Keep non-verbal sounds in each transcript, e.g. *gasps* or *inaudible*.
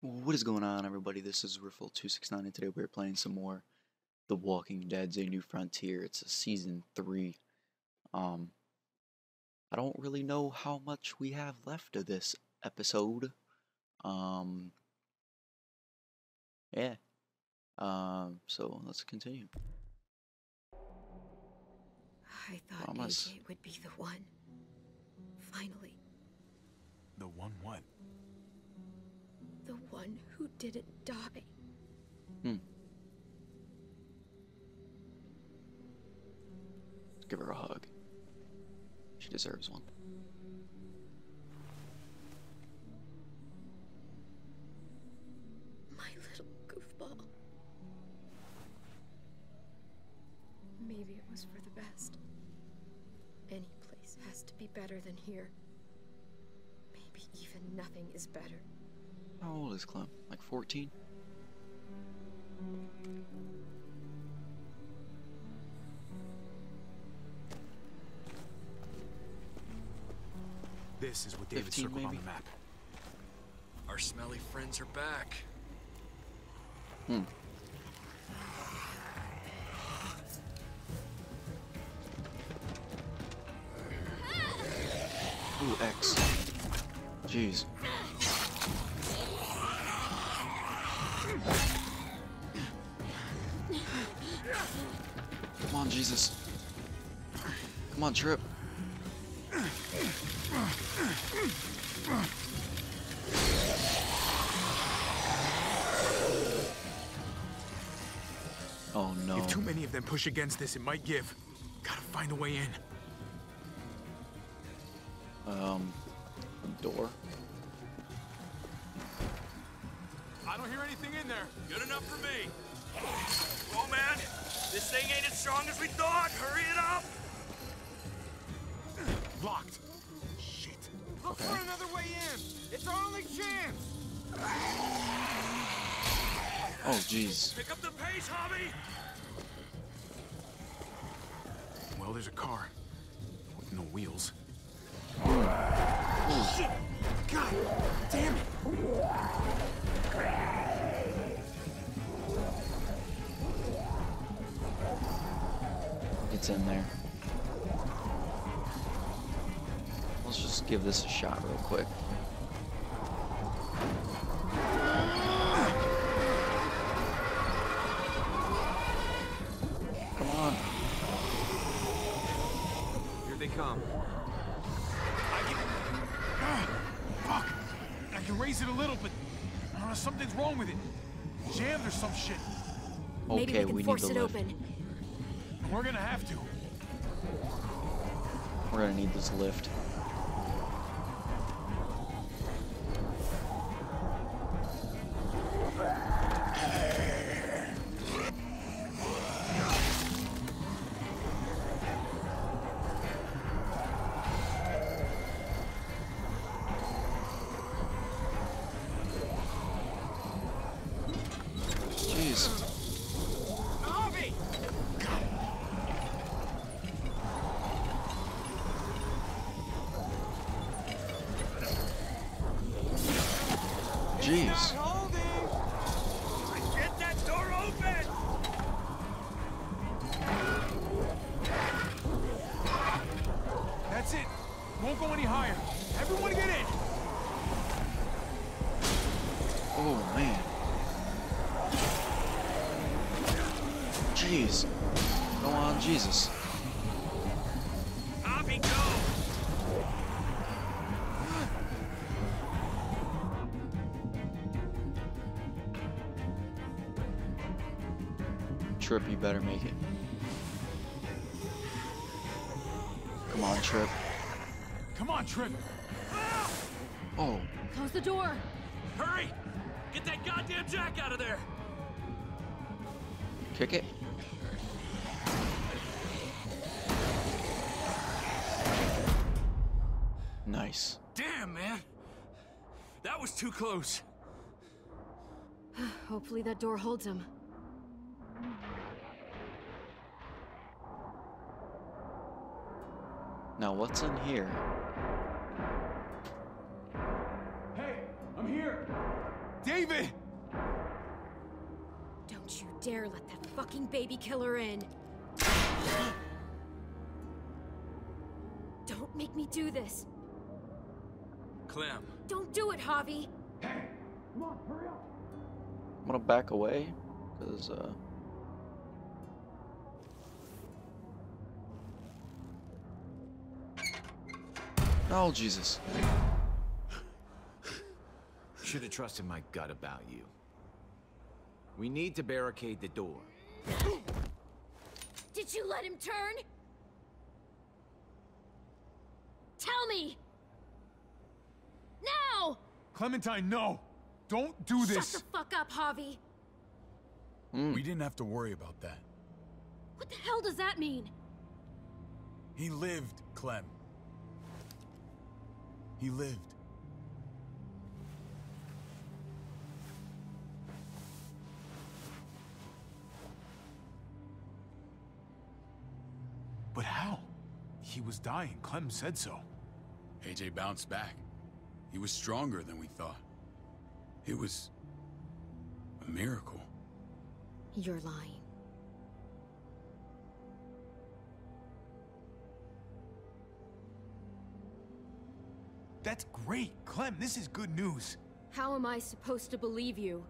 What is going on, everybody? This is Riffel269, and today we're playing some more The Walking Dead's A New Frontier. It's a season three. Um, I don't really know how much we have left of this episode. Um, yeah. Um, so let's continue. I thought Promise. AJ would be the one. Finally, The one what? The one who didn't die. Hmm. Give her a hug. She deserves one. My little goofball. Maybe it was for the best. Any place has to be better than here. Maybe even nothing is better. How old is Clem? Like 14? This is what David 15 circled on maybe? the map. Our smelly friends are back. Hmm. Ooh, X. Jeez. Jesus. Come on, Tripp. Oh no. If too many of them push against this, it might give. Gotta find a way in. Um, a door. This thing ain't as strong as we thought. Hurry it up. Locked. Shit. Look for another way in. It's our only chance. Oh, jeez. Pick up the pace, Hobby. Well, there's a car. With no wheels. Shit. God damn it. It's in there. Let's just give this a shot real quick. Come on. Here they come. I can... Ah, fuck. I can raise it a little, but... I don't know, something's wrong with it. Jammed or some shit. Maybe we can we need force it lift. open. We're gonna have to. We're gonna need this lift. Tripp, you better make it. Come on, Tripp. Come on, Tripp. Oh, Close the door. Hurry. Get that goddamn jack out of there. kick it. Nice. Damn, man. That was too close. *sighs* Hopefully that door holds him. Now what's in here? Hey, I'm here. David! Don't you dare let that fucking baby killer in. Don't make me do this. Clem, Don't do it, Javi. I'm gonna back away, cause uh. Oh Jesus! Should have trusted my gut about you. We need to barricade the door. Did you let him turn? Tell me! Now! Clementine, no! Don't do this! Shut the fuck up, Javi. Hmm. We didn't have to worry about that. What the hell does that mean? He lived, Clem. He lived. But how? He was dying. Clem said so. AJ bounced back. He was stronger than we thought. It was a miracle. You're lying. That's great. Clem, this is good news. How am I supposed to believe you?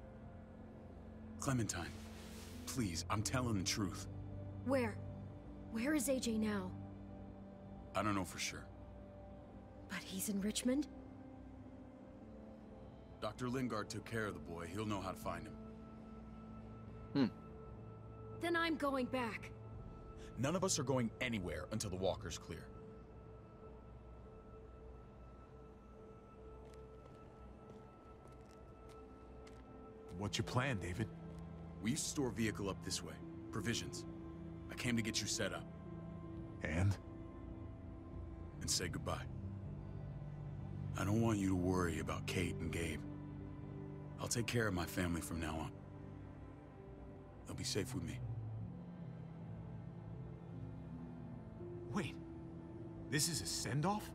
Clementine, please, I'm telling the truth. Where? Where is AJ now? I don't know for sure. But he's in Richmond? Dr. Lingard took care of the boy. He'll know how to find him. Hmm. Then I'm going back. None of us are going anywhere until the walker's clear. What's your plan, David? We used to store vehicle up this way. Provisions. I came to get you set up And? and say goodbye. I don't want you to worry about Kate and Gabe. I'll take care of my family from now on. They'll be safe with me. Wait. This is a send-off?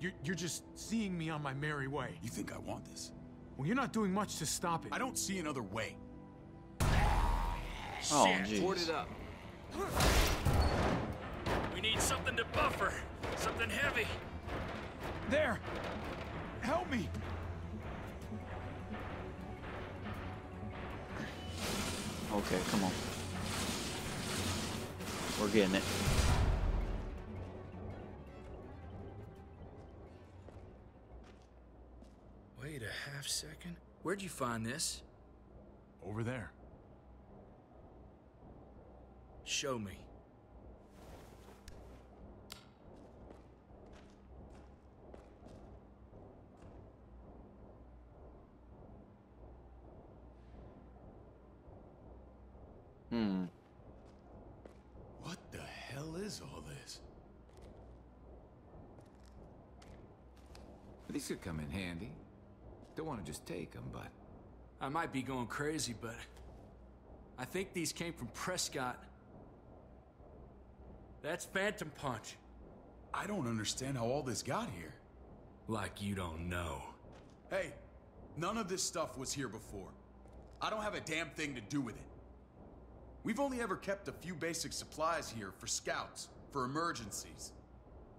You're, you're just seeing me on my merry way. You think I want this? Well, you're not doing much to stop it. I don't see another way. Oh Shit. Board it up. we need something to buffer. Something heavy. There! Help me! Okay, come on. We're getting it. Second. Where'd you find this? Over there. Show me. Hmm. What the hell is all this? These could come in handy. Don't want to just take them, but I might be going crazy, but I think these came from Prescott. That's Phantom Punch. I don't understand how all this got here. Like you don't know. Hey, none of this stuff was here before. I don't have a damn thing to do with it. We've only ever kept a few basic supplies here for scouts, for emergencies.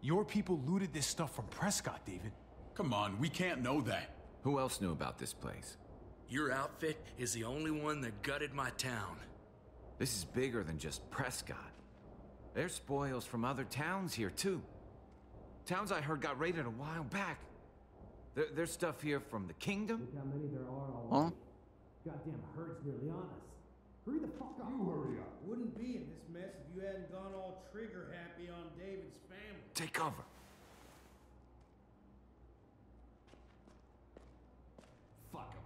Your people looted this stuff from Prescott, David. Come on, we can't know that. Who else knew about this place? Your outfit is the only one that gutted my town. This is bigger than just Prescott. There's spoils from other towns here, too. Towns I heard got raided a while back. There, there's stuff here from the kingdom. Look how many there are already. Huh? Goddamn herd's nearly on us. Hurry the fuck up. You hurry up. Wouldn't be in this mess if you hadn't gone all trigger happy on David's family. Take cover. Fuck him.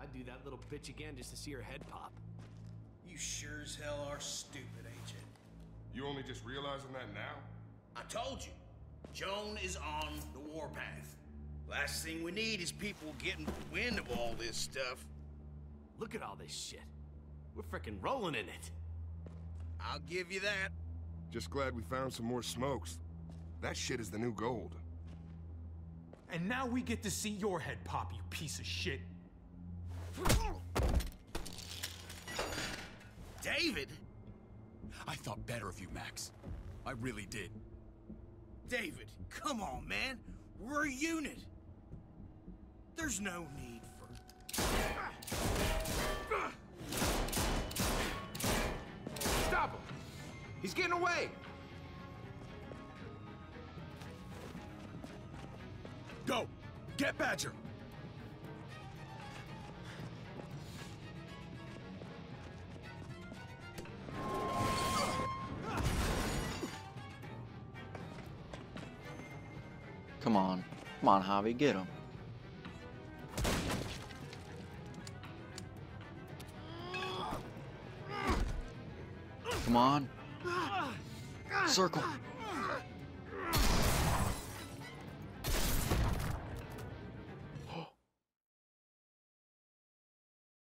I'd do that little bitch again just to see her head pop. You sure as hell are stupid, ain't you? You only just realizing that now? I told you. Joan is on the warpath. Last thing we need is people getting wind of all this stuff. Look at all this shit. We're frickin' rolling in it. I'll give you that. Just glad we found some more smokes. That shit is the new gold. And now we get to see your head pop, you piece of shit. David? I thought better of you, Max. I really did. David, come on, man. We're a unit. There's no need for... Stop him! He's getting away! Go! Get Badger! Come on. Come on, Javi, get him. Come on. Circle. *gasps*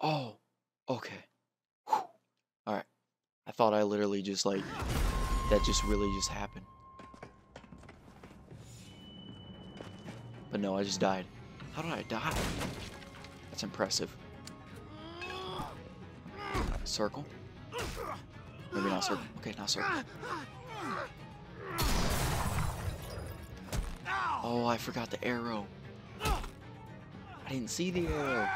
Oh, okay. All right. I thought I literally just like that just really just happened. But no, I just died. How did I die? That's impressive. Circle. Maybe not circle. Okay, not circle. Oh, I forgot the arrow. I didn't see the arrow.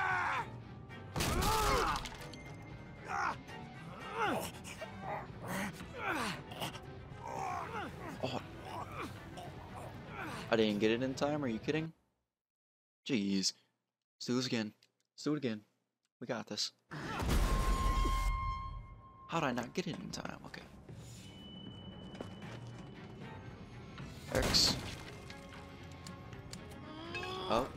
I didn't get it in time. Are you kidding? Jeez. Let's do this again. Let's do it again. We got this. How did I not get it in time? Okay. X. Up.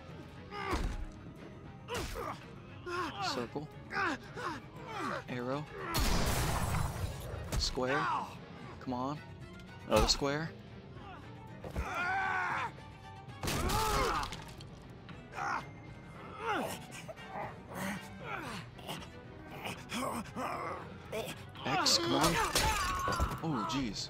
Circle. Arrow. Square. Come on. Another square. X, come on. Oh, jeez.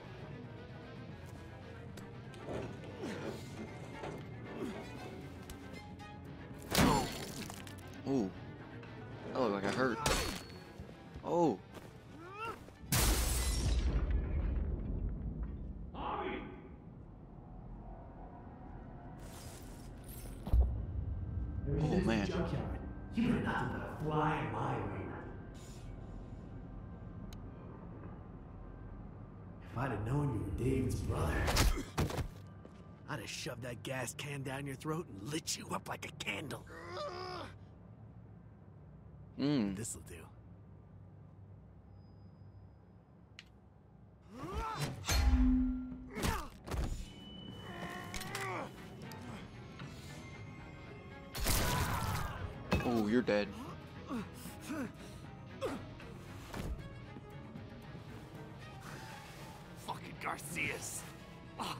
Oh. Man. You were nothing but a fly in my wing. If I'd have known you were David's brother, I'd have shoved that gas can down your throat and lit you up like a candle. Mmm. This'll do. Oh, you're dead. Fucking Garcias. Ah,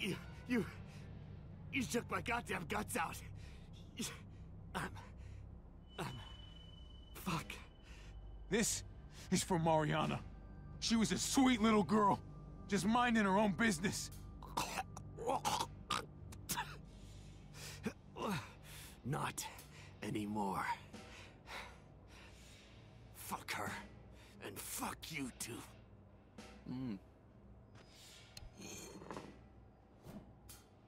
you, you, you took my goddamn guts out. I'm, I'm, fuck. This is for Mariana. She was a sweet little girl, just minding her own business. *coughs* Not anymore. Fuck her. And fuck you too. Mm.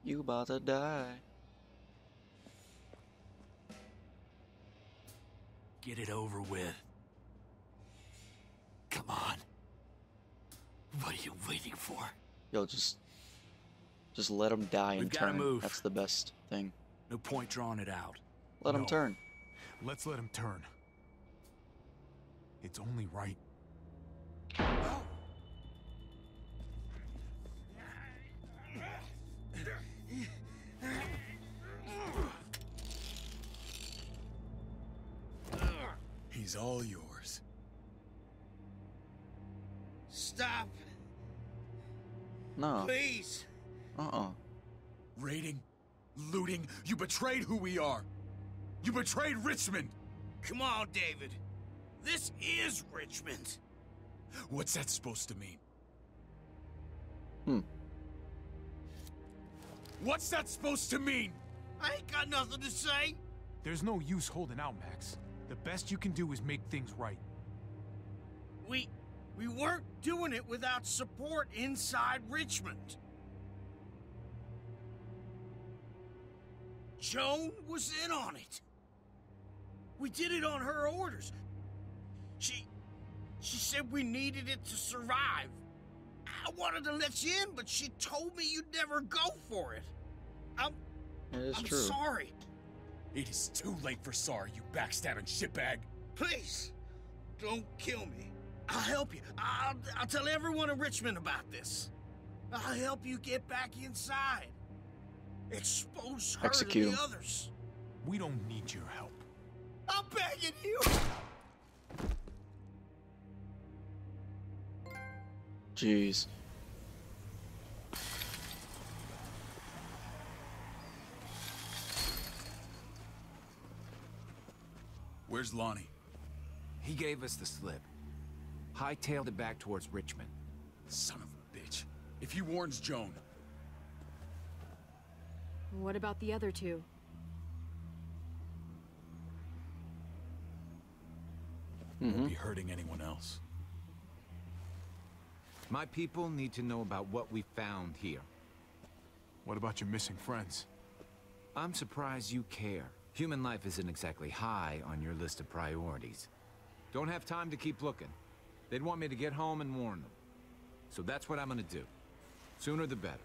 You about to die. Get it over with. Come on. What are you waiting for? Yo, just, just let him die and We've gotta turn. move. That's the best thing. No point drawing it out. Let him turn. Let's let him turn. It's only right. He's all yours. Stop, No. please. Uh-uh. Raiding, looting, you betrayed who we are. You betrayed Richmond. Come on, David. This is Richmond. What's that supposed to mean? Hmm. What's that supposed to mean? I ain't got nothing to say. There's no use holding out, Max. The best you can do is make things right. We... we weren't doing it without support inside Richmond. Joan was in on it. We did it on her orders. She... she said we needed it to survive. I wanted to let you in, but she told me you'd never go for it. I'm... It is I'm true. sorry. It is too late for sorry, you backstabbing shitbag. Please, don't kill me. I'll help you. I'll, I'll tell everyone in Richmond about this. I'll help you get back inside. Expose her Execute to him. the others. We don't need your help. I'm begging you. Jeez. Where's Lonnie? He gave us the slip. Hightailed it back towards Richmond. Son of a bitch. If he warns Joan, What about the other two? Won't mm-hmm. be hurting anyone else. My people need to know about what we found here. What about your missing friends? I'm surprised you care. Human life isn't exactly high on your list of priorities. Don't have time to keep looking. They'd want me to get home and warn them. So that's what I'm gonna do. Sooner the better.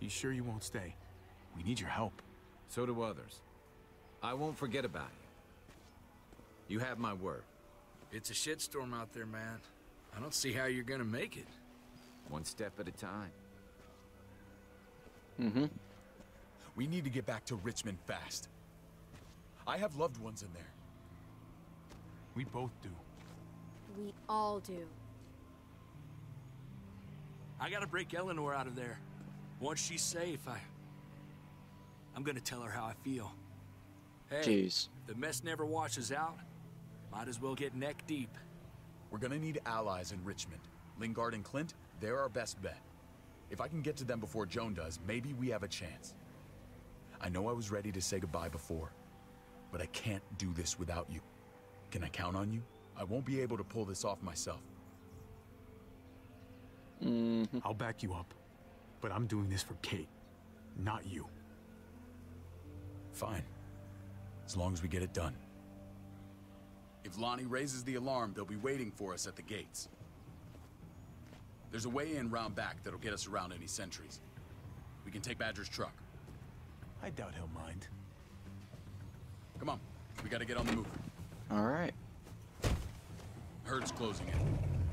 You sure you won't stay? We need your help. So do others. I won't forget about you. You have my word. It's a shitstorm out there, man. I don't see how you're gonna make it. One step at a time. Mm-hmm. We need to get back to Richmond fast. I have loved ones in there. We both do. We all do. I gotta break Eleanor out of there. Once she's safe, I... I'm gonna tell her how I feel. Hey, Jeez. the mess never washes out, might as well get neck deep. We're gonna need allies in Richmond. Lingard and Clint, they're our best bet. If I can get to them before Joan does, maybe we have a chance. I know I was ready to say goodbye before, but I can't do this without you. Can I count on you? I won't be able to pull this off myself. Mm-hmm. I'll back you up. But I'm doing this for Kate, not you. Fine. As long as we get it done. If Lonnie raises the alarm, they'll be waiting for us at the gates. There's a way in round back that'll get us around any sentries. We can take Badger's truck. I doubt he'll mind. Come on, we gotta get on the move. All right. Herd's closing in.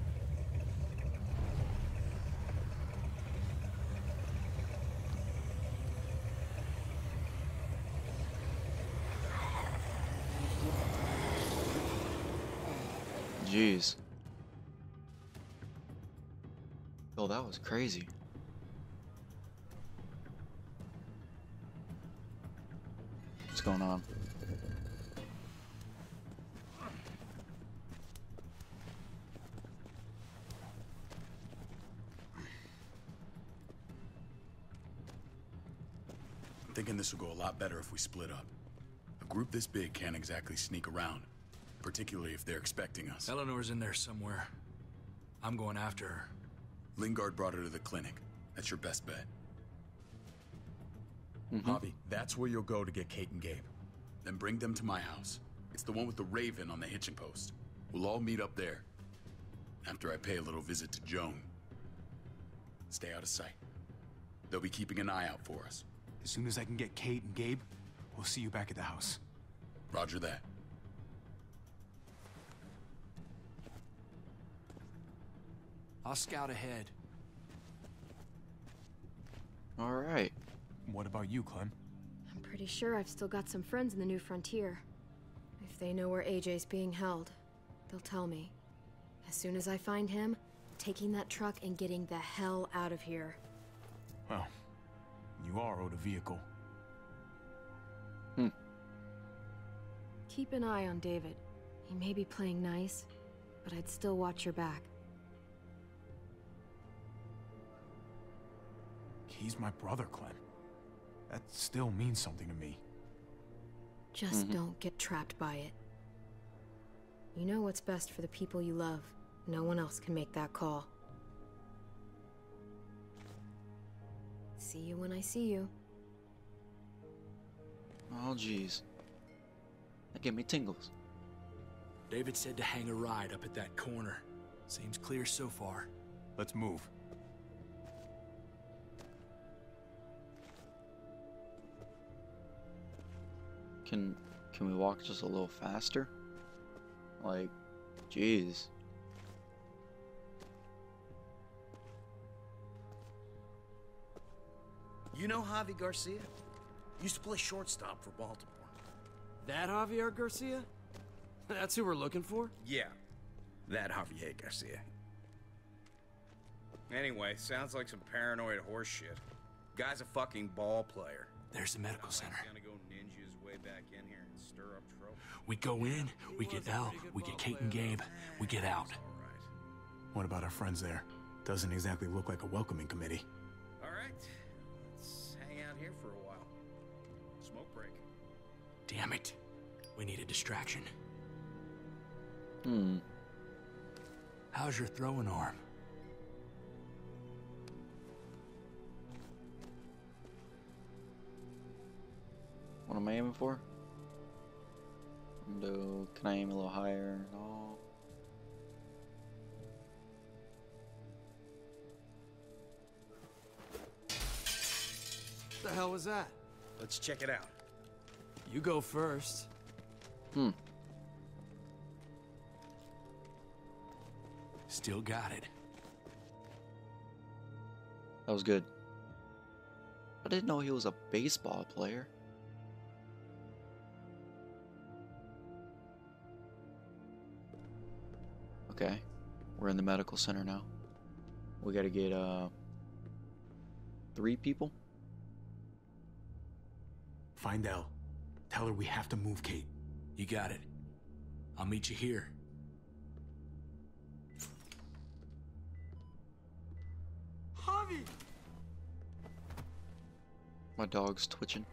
Jeez. Oh, that was crazy. What's going on? I'm thinking this will go a lot better if we split up. A group this big can't exactly sneak around, particularly if they're expecting us. Eleanor's in there somewhere. I'm going after her. Lingard brought her to the clinic. That's your best bet. Mm-hmm. Javi, that's where you'll go to get Kate and Gabe. Then bring them to my house. It's the one with the raven on the hitching post. We'll all meet up there. After I pay a little visit to Joan. Stay out of sight. They'll be keeping an eye out for us. As soon as I can get Kate and Gabe, we'll see you back at the house. Roger that. I'll scout ahead. All right. What about you, Clem? I'm pretty sure I've still got some friends in the New Frontier. If they know where AJ's being held, they'll tell me. As soon as I find him, taking that truck and getting the hell out of here. Well, you are owed a vehicle. Hmm. Keep an eye on David. He may be playing nice, but I'd still watch your back. He's my brother, Clem. That still means something to me. Just Mhm. don't get trapped by it. You know what's best for the people you love. No one else can make that call. See you when I see you. Oh, jeez. That gave me tingles. David said to hang a ride up at that corner. Seems clear so far. Let's move. Can can we walk just a little faster? Like, jeez. You know Javi Garcia? Used to play shortstop for Baltimore. That Javier Garcia? *laughs* That's who we're looking for? Yeah, that Javier Garcia. Anyway, sounds like some paranoid horseshit. Guy's a fucking ball player. There's the medical center. He's gonna go ninja his way back in here and stir up trouble. We go in, we get L, we get Kate and Gabe, we get out. What about our friends there? Doesn't exactly look like a welcoming committee. All right, let's hang out here for a while. Smoke break. Damn it. We need a distraction. Hmm. How's your throwing arm? What am I aiming for? Window. Can I aim a little higher? No. What The hell was that? Let's check it out. You go first. Hmm. Still got it. That was good. I didn't know he was a baseball player. Okay. We're in the medical center now. We gotta get, uh. Three people? Find Elle. Tell her we have to move Kate. You got it. I'll meet you here. Javi! My dog's twitching.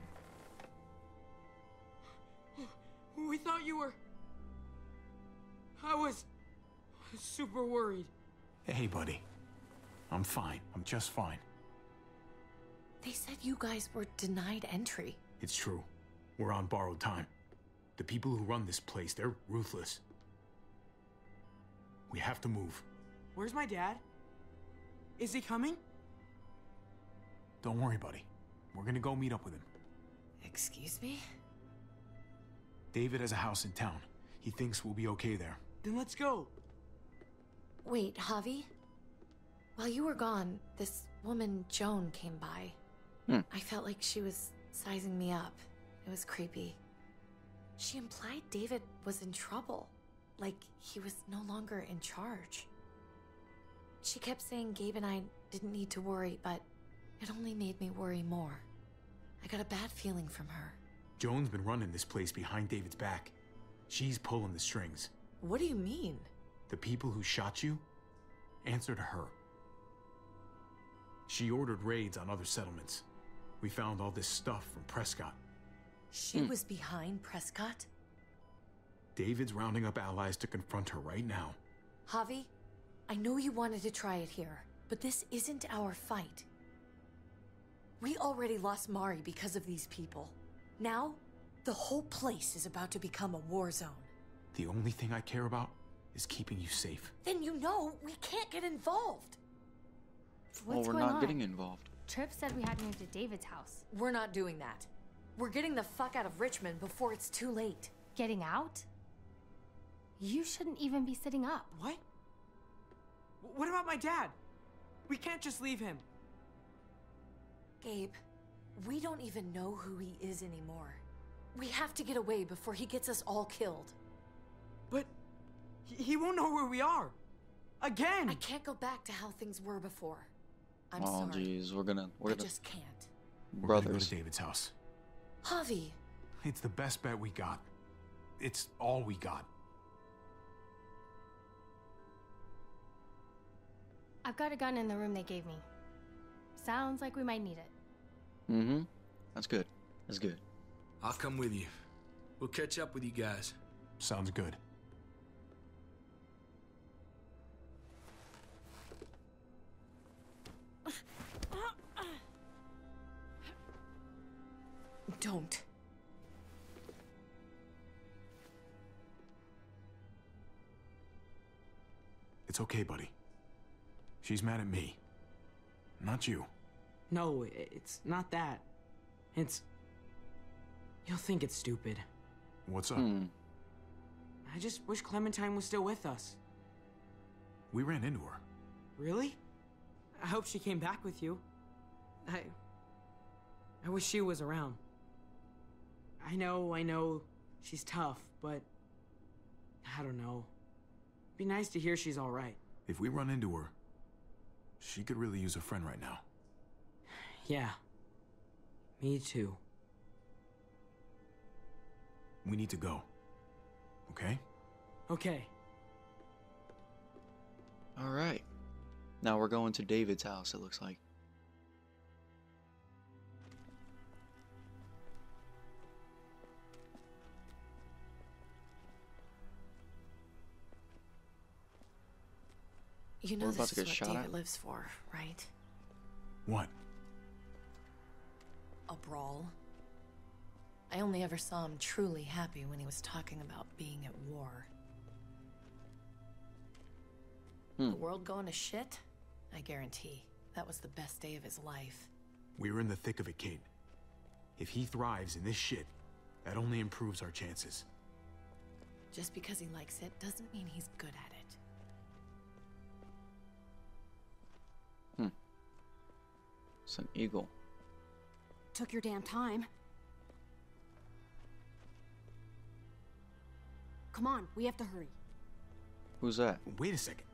We thought you were. I was super worried. Hey, buddy. I'm fine. I'm just fine. They said you guys were denied entry. It's true. We're on borrowed time. The people who run this place, they're ruthless. We have to move. Where's my dad? Is he coming? Don't worry, buddy. We're gonna go meet up with him. Excuse me? David has a house in town. He thinks we'll be okay there. Then let's go. Wait, Javi? While you were gone, this woman, Joan, came by. Hmm. I felt like she was sizing me up. It was creepy. She implied David was in trouble, like he was no longer in charge. She kept saying Gabe and I didn't need to worry, but it only made me worry more. I got a bad feeling from her. Joan's been running this place behind David's back. She's pulling the strings. What do you mean? The people who shot you answer to her. She ordered raids on other settlements. We found all this stuff from Prescott. She hmm. was behind Prescott? David's rounding up allies to confront her right now. Javi, I know you wanted to try it here, but this isn't our fight. We already lost Mari because of these people. Now, the whole place is about to become a war zone. The only thing I care about is keeping you safe. Then you know we can't get involved. What's well, we're going not on? getting involved. Tripp said we had to move to David's house. We're not doing that. We're getting the fuck out of Richmond before it's too late. Getting out? You shouldn't even be sitting up. What? What about my dad? We can't just leave him. Gabe, we don't even know who he is anymore. We have to get away before he gets us all killed. But he, he won't know where we are. Again! I can't go back to how things were before. I'm oh, sorry. jeez, we're gonna, we're I gonna, just can't. We're gonna go to David's house. Javi, It's the best bet we got. It's all we got. I've got a gun in the room they gave me. Sounds like we might need it. Mm-hmm. That's good. That's good. I'll come with you. We'll catch up with you guys. Sounds good. Don't. It's okay, buddy. She's mad at me. Not you. No, it's not that. It's. You'll think it's stupid. What's up? Hmm. I just wish Clementine was still with us. We ran into her. Really? I hope she came back with you. I. I wish she was around. I know, I know, she's tough, but. I don't know. Be nice to hear she's alright. If we run into her, she could really use a friend right now. Yeah. Me too. We need to go. Okay? Okay. All right. Now we're going to David's house, it looks like. You know We're this is what shot David at? lives for, right? What? A brawl. I only ever saw him truly happy when he was talking about being at war. Hmm. The world going to shit? I guarantee. That was the best day of his life. We're in the thick of it, Kate. If he thrives in this shit, that only improves our chances. Just because he likes it doesn't mean he's good at it. It's an eagle. Took your damn time. Come on, we have to hurry. Who's that? Wait a second.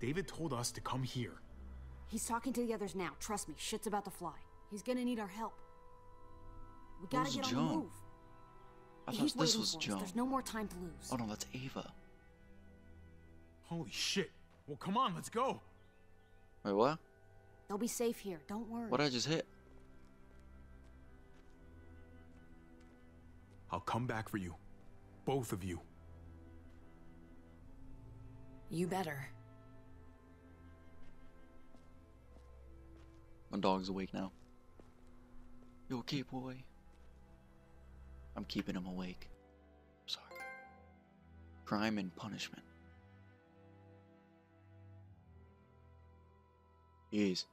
David told us to come here. He's talking to the others now. Trust me, shit's about to fly. He's gonna need our help. We gotta Who's get on Joan? the move. I He's thought this was for us. Joan. There's no more time to lose. Oh no, that's Ava. Holy shit. Well, come on, let's go. Wait, what? They'll be safe here. Don't worry. What I just hit? I'll come back for you. Both of you. You better. My dog's awake now. You okay, boy? I'm keeping him awake. Sorry. Crime and punishment. Yes.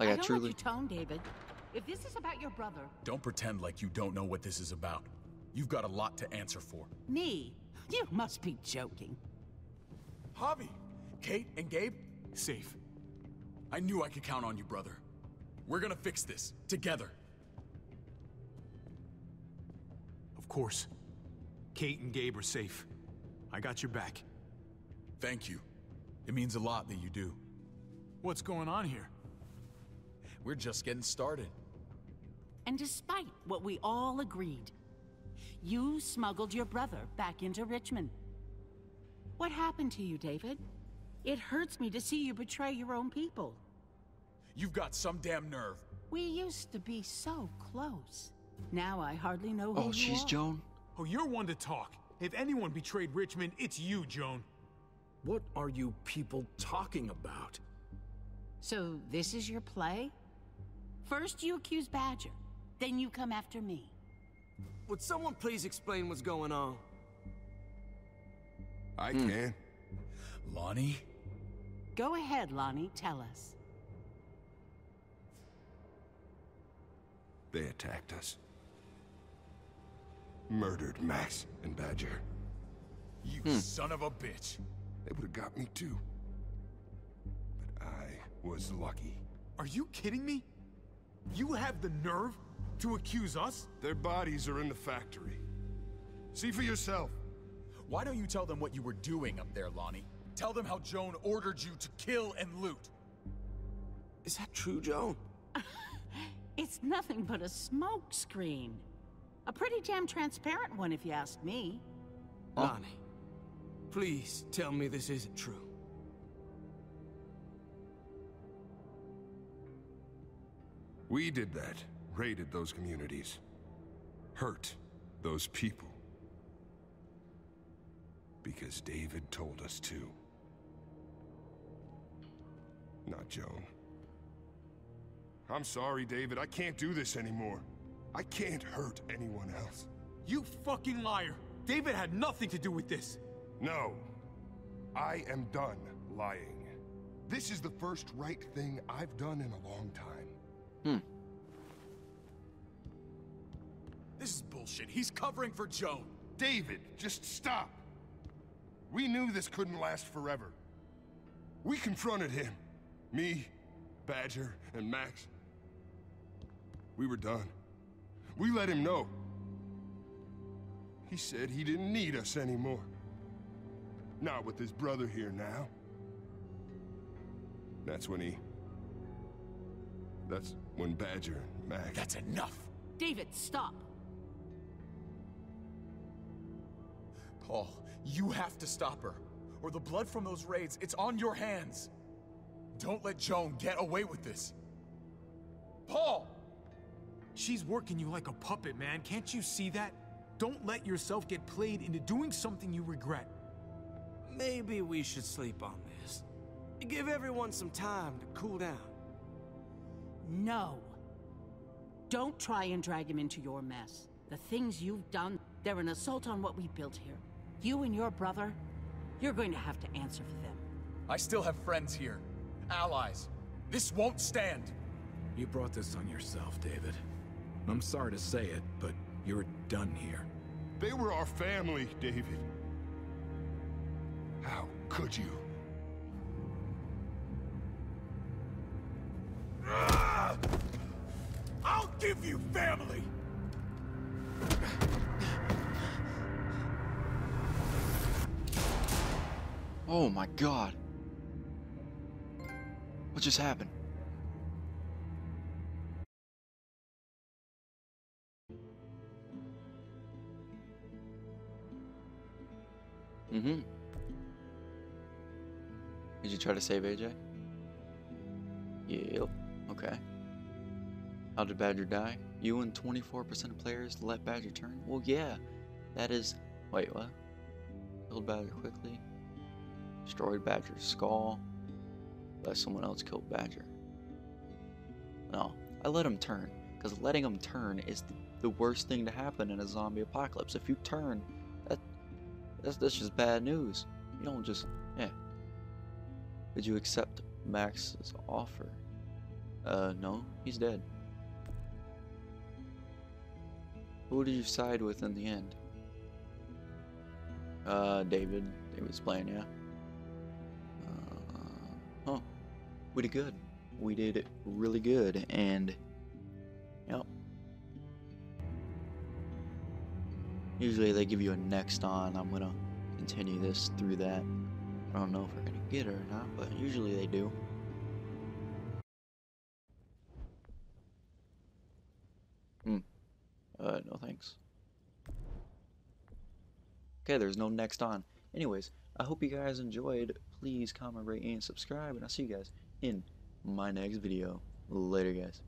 Like I, don't truly. like your tone, David. If this is about your brother, Don't pretend like you don't know what this is about. You've got a lot to answer for. me, you must be joking. Javi, Kate, and Gabe, safe. I knew I could count on you, brother. We're gonna fix this, together. Of course. Kate and Gabe are safe. I got your back. Thank you. It means a lot that you do. What's going on here? We're just getting started. And despite what we all agreed, you smuggled your brother back into Richmond. What happened to you, David? It hurts me to see you betray your own people. You've got some damn nerve. We used to be so close. Now I hardly know who Oh, you she's. Joan. Oh, you're one to talk. If anyone betrayed Richmond, it's you, Joan. What are you people talking about? So this is your play? First you accuse Badger, then you come after me. Would someone please explain what's going on? I can. Lonnie? Go ahead, Lonnie, tell us. They attacked us. Murdered Max and Badger. You Hmm. son of a bitch. They would have got me too. But I was lucky. Are you kidding me? You have the nerve to accuse us? Their bodies are in the factory. See for yourself. Why don't you tell them what you were doing up there, Lonnie? Tell them how Joan ordered you to kill and loot. Is that true, Joan? *laughs* It's nothing but a smoke screen. A pretty damn transparent one, if you ask me. Lonnie, please tell me this isn't true. We did that. Raided those communities. Hurt those people. Because David told us to. Not Joan. I'm sorry, David. I can't do this anymore. I can't hurt anyone else. You fucking liar! David had nothing to do with this! No. I am done lying. This is the first right thing I've done in a long time. Hmm. This is bullshit. He's covering for Joan. David, just stop. We knew this couldn't last forever. We confronted him. Me, Badger, and Max. We were done. We let him know. He said he didn't need us anymore. Not with his brother here now. That's when he... That's when Badger and Max... That's enough! David, stop! Paul, you have to stop her. Or the blood from those raids, it's on your hands. Don't let Joan get away with this. Paul! She's working you like a puppet, man. Can't you see that? Don't let yourself get played into doing something you regret. Maybe we should sleep on this. Give everyone some time to cool down. No. Don't try and drag him into your mess. The things you've done, they're an assault on what we built here. You and your brother, you're going to have to answer for them. I still have friends here. Allies. This won't stand. You brought this on yourself, David. I'm sorry to say it, but you're done here. They were our family, David. How could you? Give you family! Oh my god. What just happened? Mm-hmm. Did you try to save AJ? Yep. Okay. How did Badger die? You and 24% of players let Badger turn? Well, yeah. That is... Wait, what? Killed Badger quickly. Destroyed Badger's skull. Let someone else kill Badger. No. I let him turn. Because letting him turn is the, the worst thing to happen in a zombie apocalypse. If you turn, that that's, that's just bad news. You don't just... Yeah. Did you accept Max's offer? Uh, no. He's dead. Who did you side with in the end? Uh, David. David's playing, yeah. Uh, huh. We did good. We did really good, and... Yep. Usually they give you a next on. I'm gonna continue this through that. I don't know if we're gonna get it or not, but usually they do. Uh, no thanks. Okay, there's no next on. Anyways, I hope you guys enjoyed. Please comment, rate, and subscribe, and I'll see you guys in my next video. Later, guys.